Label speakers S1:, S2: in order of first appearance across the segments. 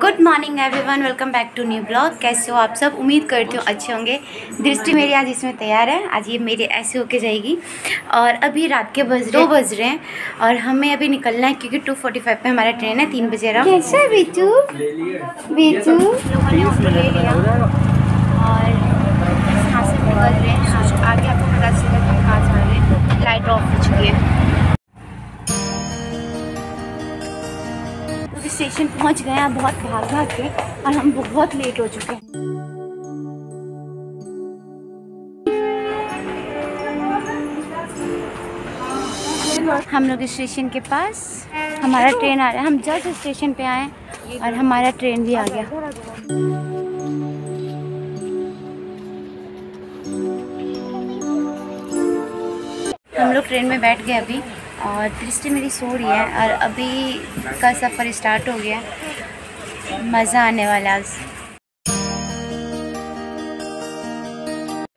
S1: Good morning everyone welcome back to new blog कैसे हो आप सब? उम्मीद करती हूँ अच्छे होंगे। दृष्टि मेरी आज इसमें तैयार है। आज ये मेरे ऐसे होके जाएगी। और अभी रात के बज दो बज रहे हैं। और हमें अभी निकलना है क्योंकि टू फोर्टी फाइव पर हमारा ट्रेन है। तीन बजे रहा कैसा बीचू? बीचू? और यहाँ से निकल रहे हैं। आगे आपको पता चलेगा कि हम कहाँ जा रहे हैं। लाइट ऑफ़ हो चुकी है। स्टेशन पहुँच गए हैं बहुत भाग भाग के और हम बहुत लेट हो चुके हैं। हम लोग स्टेशन के पास हमारा ट्रेन आ रहा है। हम जस्ट स्टेशन पे आए और हमारा ट्रेन भी आ गया। हम लोग ट्रेन में बैठ गए अभी। और दृष्टि मेरी सो रही है और अभी का सफ़र स्टार्ट हो गया मज़ा आने वाला आज।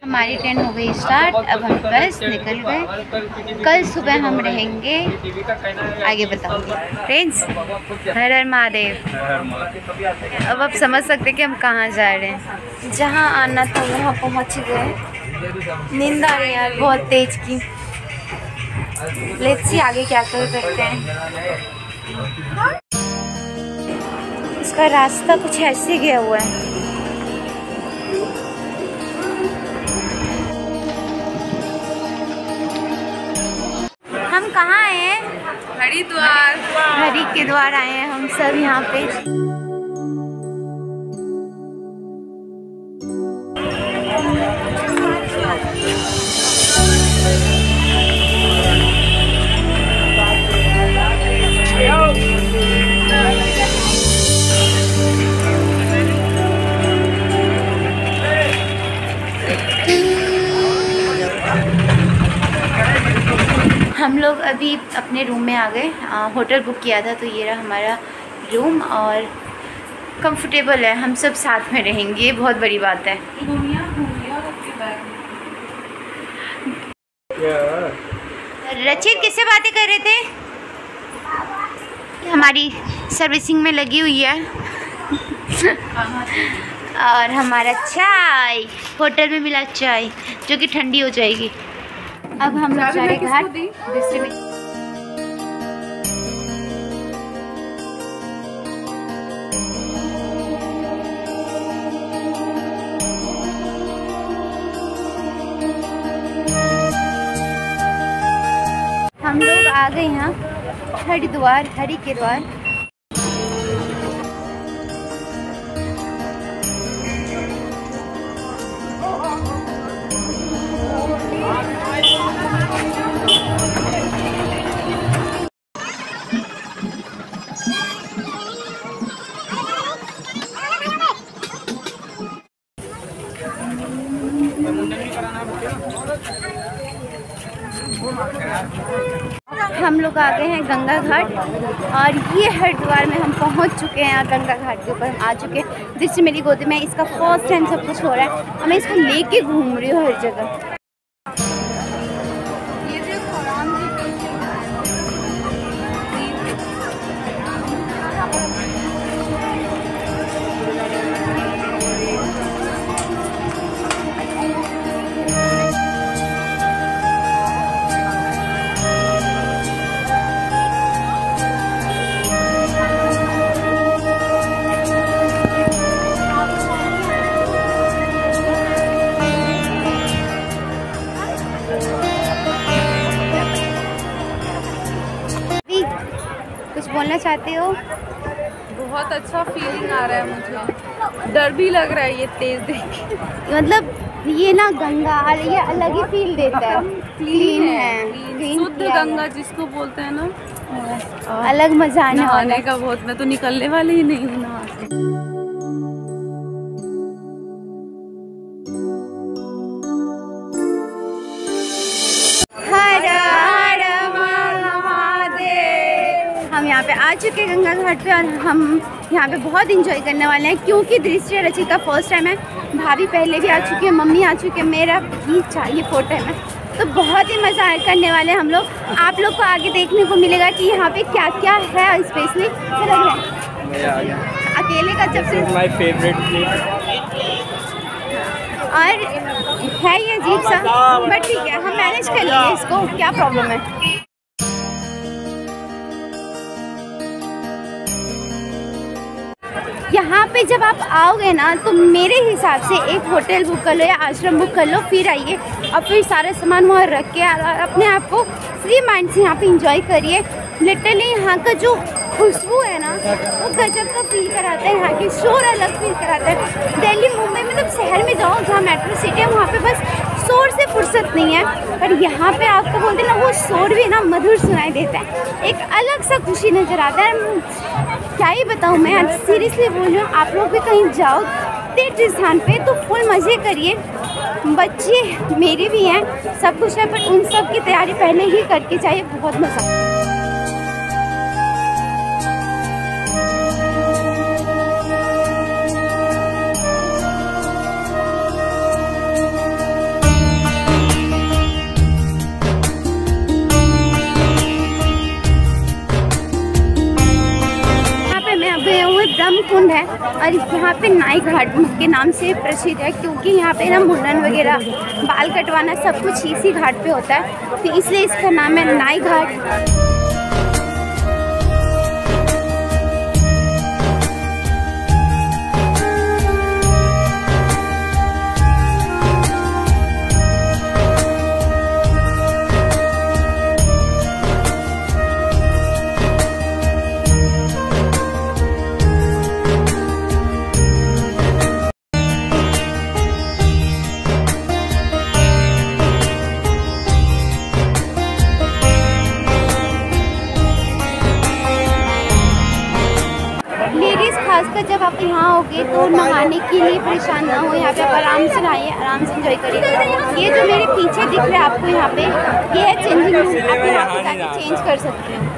S1: हमारी ट्रेन हो गई स्टार्ट अब हम बस निकल गए। कल सुबह हम रहेंगे आगे बताओ। फ्रेंड्स हर हर महादेव। अब आप समझ सकते कि हम कहाँ जा रहे हैं। जहाँ आना था वहाँ पहुँच गए। नींद आ रही है यार, बहुत तेज की। लेट्स सी आगे क्या कर सकते हैं। इसका रास्ता कुछ ऐसे गया हुआ है। हम कहाँ आए हैं?
S2: हरिद्वार।
S1: हरि के द्वार आए हैं हम सब यहाँ पे। हम लोग अभी अपने रूम में आ गए। होटल बुक किया था तो ये रहा हमारा रूम और कंफर्टेबल है। हम सब साथ में रहेंगे। ये बहुत बड़ी बात है। रचित किससे बातें कर रहे थे? हमारी सर्विसिंग में लगी हुई है। और हमारा चाय। होटल में मिला चाय जो कि ठंडी हो जाएगी। अब हम लोग जा रहे हैं घाट दूसरे में हम लोग आ गए यहाँ हरिद्वार हरि के द्वार। लोग आ गए हैं गंगा घाट और ये हरिद्वार में हम पहुँच चुके हैं और गंगा घाट के ऊपर हम आ चुके हैं। जिससे मेरी गोदी में इसका फ़र्स्ट टाइम सब कुछ हो रहा है। और मैं इसको लेके घूम रही हूँ हर जगह।
S2: डर भी लग रहा है ये तेज देख
S1: मतलब ये ना गंगा ये अलग ही फील देता है। क्लीन है
S2: शुद्ध गंगा जिसको बोलते हैं ना
S1: अलग मज़ा आने वाला
S2: का बहुत मैं तो निकलने वाली ही नहीं हूँ
S1: हैं गंगा घाट पे और हम यहाँ पे बहुत इंजॉय करने वाले हैं क्योंकि दृश्य रचित का फ़र्स्ट टाइम है। भाभी पहले भी आ चुकी है मम्मी आ चुकी है मेरा भी चाहिए फ़ोटो है। तो बहुत ही मज़ा करने वाले हैं हम लोग। आप लोग को आगे देखने को मिलेगा कि यहाँ पे क्या क्या है स्पेशली अकेले का जब से
S3: माय फेवरेट
S1: और है ये अजीब सा बट ठीक है हम मैनेज कर लेंगे इसको। क्या प्रॉब्लम है? पे जब आप आओगे ना तो मेरे हिसाब से एक होटल बुक कर लो या आश्रम बुक कर लो, फिर आइए। और फिर सारे सामान वहाँ रख के और अपने आप को फ्री माइंड से यहाँ पे इंजॉय करिए। लिटरली यहाँ का जो खुशबू है ना, वो गजब का फील कराता है। यहाँ के शोर अलग फील कराता है। दिल्ली, मुंबई मतलब शहर में जाओ, जहाँ मेट्रो सिटी है, वहाँ पे बस शोर से फुर्सत नहीं है, पर यहाँ पे आपको बोलते हैं ना, वो शोर भी ना मधुर सुनाई देता है। एक अलग सा खुशी नज़र आता है। क्या ही बताऊँ मैं, आज सीरियसली बोल रही हूँ आप लोग भी कहीं जाओ तीर्थ स्थान पे तो फुल मज़े करिए। बच्चे मेरे भी हैं, सब कुछ है, पर उन सब की तैयारी पहले ही करके चाहिए बहुत मज़ा। कुंड है और यहाँ पे नाई घाट के नाम से प्रसिद्ध है, क्योंकि यहाँ पे ना मुंडन वगैरह, बाल कटवाना सब कुछ इसी घाट पे होता है। तो इसलिए इसका नाम है नाई घाट। खासकर जब आप यहाँ होगे तो नहाने के लिए परेशान ना हो, यहाँ पे आप आराम से नहाइए, आराम से इंजॉय करिए। ये जो मेरे पीछे दिख रहा है आपको यहाँ पे, ये है चेंजिंग रूम आप यहाँ पे जाके चेंज कर सकते हैं।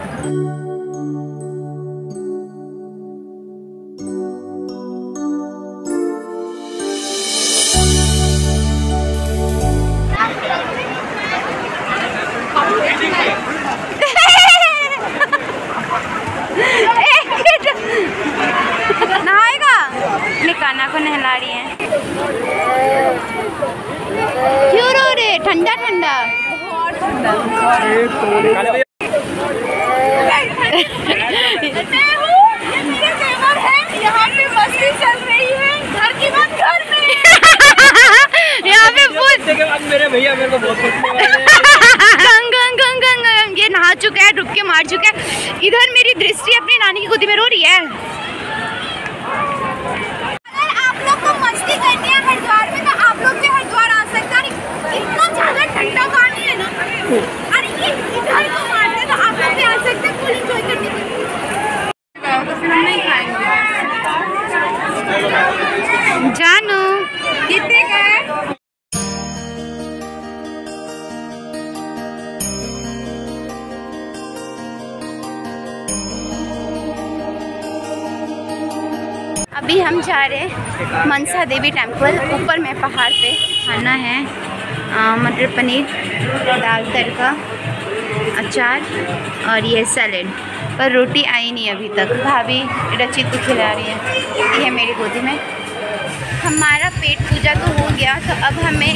S1: अपने को नहला रही है। क्यों रो रहे? ठंडा ठंडा।
S2: यहाँ पे मस्ती चल रही है घर की बात घर में
S1: यहाँ पे फुल
S3: के बाद मेरे भैया मेरे को बहुत पूछने वाले हैं।
S1: गंग गंग गंग गंग गंग। ये नहा चुका है डुबके मार चुका है। इधर मेरी दृष्टि अपनी नानी की गोदी में रो रही है। मनसा देवी टेंपल, ऊपर में पहाड़ पे। खाना है मटर पनीर, दाल तड़का, अचार और ये सैलेड। पर रोटी आई नहीं अभी तक। भाभी रचित को खिला रही है। ये है मेरी गोदी में। हमारा पेट पूजा तो हो गया तो अब हमें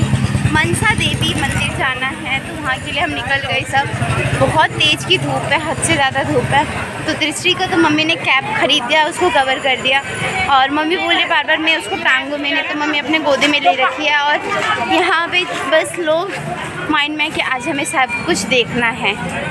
S1: मनसा देवी मंदिर जाना है तो वहाँ के लिए हम निकल गए सब। बहुत तेज़ की धूप है, हद से ज़्यादा धूप है। तो दृष्टि का तो मम्मी ने कैब खरीद दिया, उसको कवर कर दिया। और मम्मी बोले बार बार मैं उसको टांगू, मैंने तो मम्मी अपने गोदे में ले रखी है। और यहाँ पे बस लोग माइंड में कि आज हमें सब कुछ देखना है।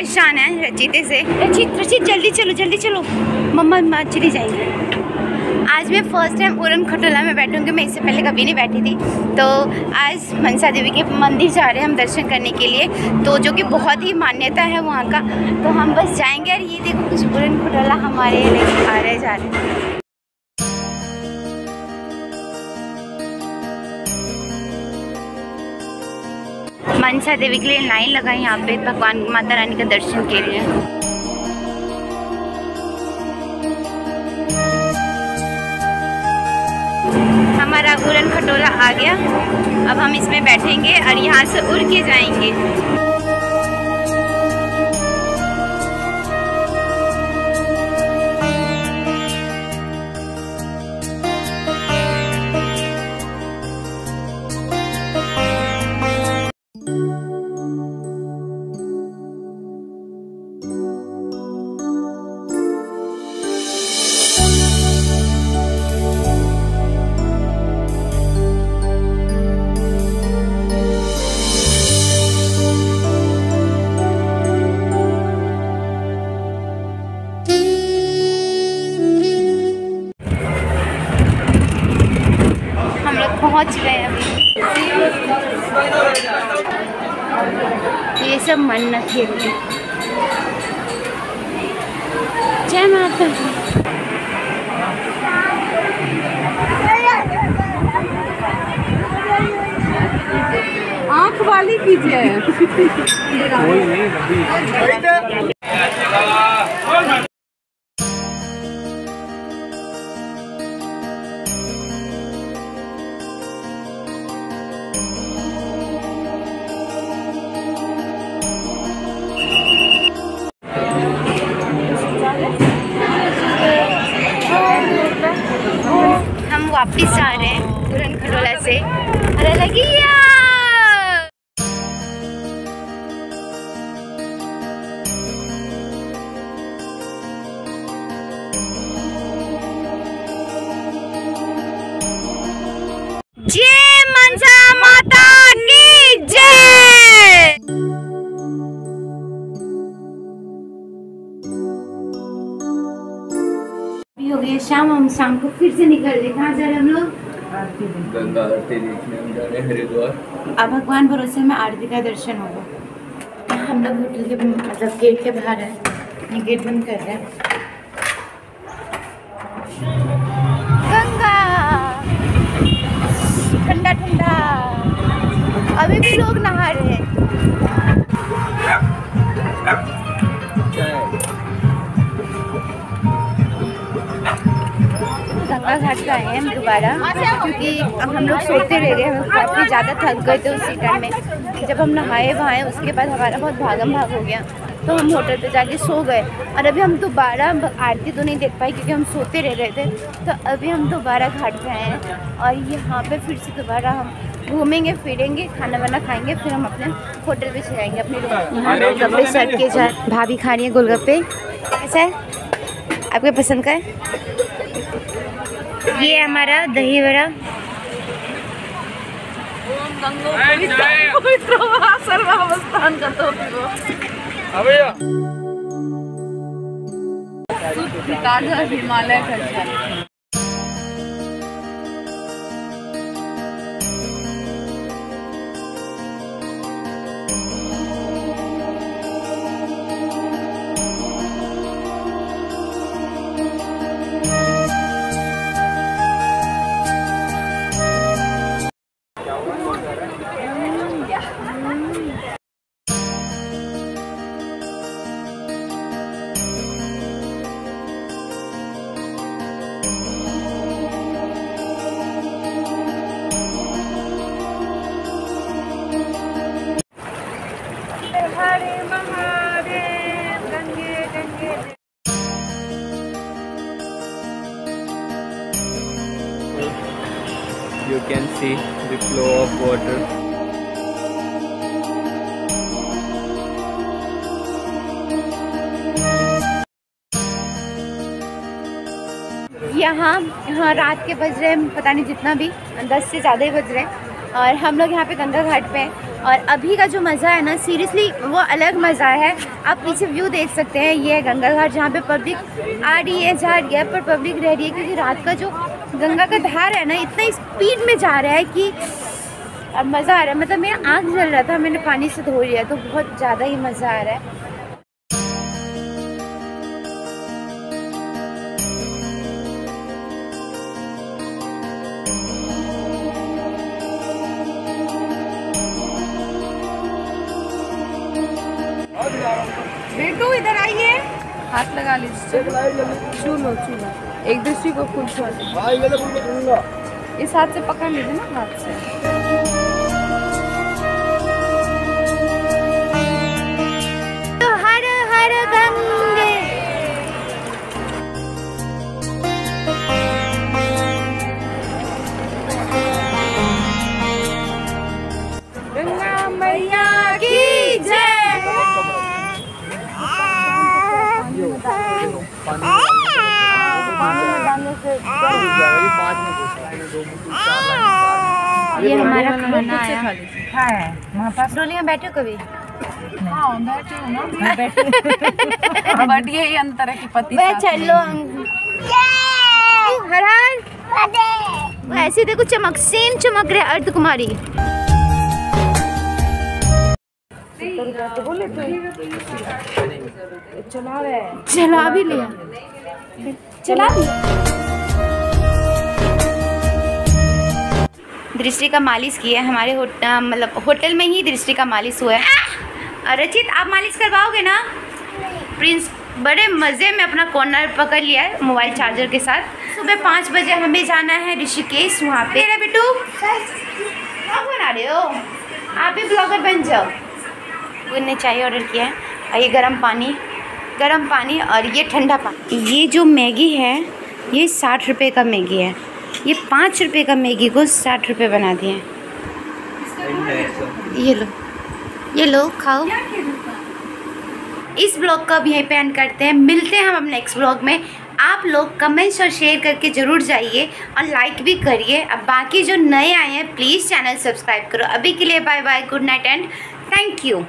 S1: परेशान है रचिते से। रचित रचित, जल्दी चलो जल्दी चलो। मम्मा मम्मा, चली जाएँगे। आज मैं फ़र्स्ट टाइम उड़न खटोला में बैठूँगी मैं इससे पहले कभी नहीं बैठी थी। तो आज मनसा देवी के मंदिर जा रहे हैं हम दर्शन करने के लिए। तो जो कि बहुत ही मान्यता है वहाँ का। तो हम बस जाएँगे और ये देखो कुछ उड़न खटोला हमारे लेके आ रहे जा रहे हैं। मनसा देवी के लिए लाइन लगा यहाँ पे भगवान माता रानी के दर्शन के लिए। हमारा उड़न खटोला आ गया। अब हम इसमें बैठेंगे और यहाँ से उड़ के जाएँगे। है जय माता।
S2: आँख वाली कीजिए
S1: फिर से निकल रहे। कहाँ जा रहे हम लोग?
S3: गंगा आरती देखने हम जा रहे हैं हरिद्वार।
S1: अब भगवान भरोसे में आरती का दर्शन होगा। हम लोग होटल के मतलब गेट के बाहर है। ये गेट बंद कर रहे हैं। गंगा! ठंडा ठंडा। अभी भी लोग नहा रहे हैं। गंगा घाट पे आए हैं हम दोबारा क्योंकि अब हम लोग सोते रह गए हम काफ़ी ज़्यादा थक गए थे उसी टाइम में जब हम नहाए वहाए उसके बाद हमारा बहुत भागम भाग हो गया। तो हम होटल पे जाके सो गए। और अभी हम दोबारा आरती तो नहीं देख पाए क्योंकि हम सोते रह रहे थे। तो अभी हम दोबारा घाट पे आए हैं और यहाँ पे फिर से दोबारा हम घूमेंगे फिरेंगे खाना वाना खाएँगे फिर हम अपने होटल पे जाएँगे अपने यहाँ गोलगप्पे सर्व किए जा भाभी खा रही है गोलगप्पे। कैसा है? आपके पसंद का है? ये हमारा दही बड़ा
S2: पवित्र वा सर्वावस्थान का तो पिबो
S3: भैया
S2: ताज़ा हिमालय का
S1: यहाँ यहाँ रात के बज रहे हैं, पता नहीं जितना भी, दस से ज़्यादा ही बज रहे हैं। और हम लोग यहाँ पे गंगा घाट पे हैं। और अभी का जो मज़ा है ना, सीरियसली वो अलग मज़ा है। आप पीछे व्यू देख सकते हैं, ये है गंगा घाट, जहाँ पे पब्लिक आ रही है, जा रही है, पर पब्लिक रह रही है, क्योंकि रात का जो गंगा का धार है ना, इतना स्पीड में जा रहा है कि अब मज़ा आ रहा है। मतलब मेरा आँख जल रहा था, मैंने पानी से धो लिया तो बहुत ज़्यादा ही मज़ा आ रहा है।
S2: हाथ लगा लीजिए। छू लो छू लो एक दूसरे को फूल हो लो इस हाथ से पकड़ लीजिए ना हाथ से।
S1: ये हमारा खाना आया डोली में बैठो कभी?
S2: हाँ बैठे हो ना। बट यही अंतर है कि पति
S1: चलो हर हर ऐसे देखो चमक सेम चमक रहे अर्ध कुमारी चला भी लिया। चला भी दृष्टि का मालिश किया है, हमारे होट- मतलब होटल में ही दृष्टि का मालिश हुआ है। रचित, आप मालिश करवाओगे ना? प्रिंस, बड़े मज़े में अपना कॉर्नर पकड़ लिया है, मोबाइल चार्जर के साथ। सुबह पाँच बजे हमें जाना है ऋषिकेश, वहाँ पे। अरे बिट्टू क्या बना रहे हो? आप भी ब्लॉगर बन जाओ। ने चाय ऑर्डर किया है। और ये गर्म पानी गर्म पानी और ये ठंडा पानी ये जो मैगी है, ये साठ रुपए का मैगी है। ये पाँच रुपए का मैगी को साठ रुपए बना दिए। ये लो। ये लो, खाओ। इस ब्लॉग का भी यहीं पे एंड करते हैं। मिलते हैं हम अब नेक्स्ट ब्लॉग में। आप लोग कमेंट्स और शेयर करके ज़रूर जाइए और लाइक भी करिए। अब बाकी जो नए आए हैं प्लीज़ चैनल सब्सक्राइब करो। अभी के लिए bye bye good night and thank you